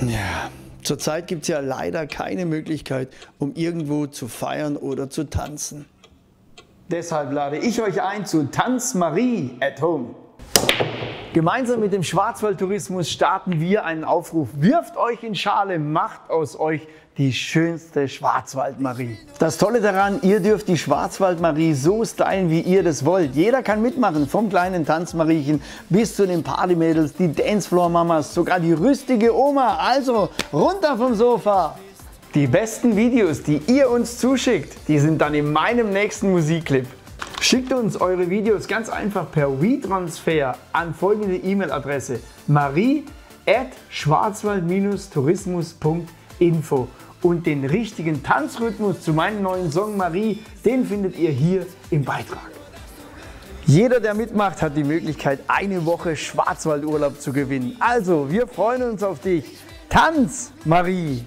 Ja, zurzeit gibt es ja leider keine Möglichkeit, um irgendwo zu feiern oder zu tanzen. Deshalb lade ich euch ein zu Tanz Marie at Home. Gemeinsam mit dem Schwarzwaldtourismus starten wir einen Aufruf. Wirft euch in Schale, macht aus euch die schönste Schwarzwaldmarie. Das Tolle daran, ihr dürft die Schwarzwaldmarie so stylen, wie ihr das wollt. Jeder kann mitmachen, vom kleinen Tanzmariechen bis zu den Partymädels, die Dancefloor-Mamas, sogar die rüstige Oma. Also runter vom Sofa! Die besten Videos, die ihr uns zuschickt, die sind dann in meinem nächsten Musikclip. Schickt uns eure Videos ganz einfach per WeTransfer an folgende E-Mail-Adresse marie at schwarzwald-tourismus.info und den richtigen Tanzrhythmus zu meinem neuen Song Marie, den findet ihr hier im Beitrag. Jeder, der mitmacht, hat die Möglichkeit, eine Woche Schwarzwaldurlaub zu gewinnen. Also, wir freuen uns auf dich. Tanz, Marie!